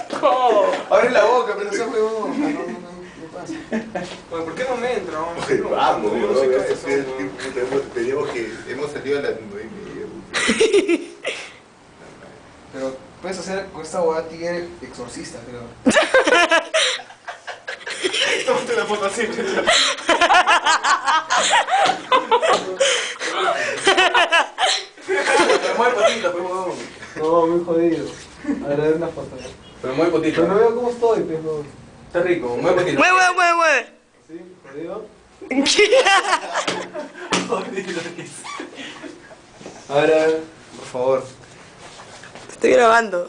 asco! Abre la boca, pero no seas huevón. No, no, no, pasa. Bueno, ¿por qué no me entra? Oye, vamos, Teníamos que... Hemos salido a las nueve y media. Pero puedes hacer con esta huevada tigre exorcista, creo. Tómate la foto así, Me muero patita, pues, huevón. No, muy jodido. A ver, una foto. Pero mueve potito. Pero no veo cómo estoy, pues, no. Está rico, mueve potito. Mueve, mueve, mueve. ¿Sí? ¿Jodido? A ver, a ver, por favor. Estoy grabando.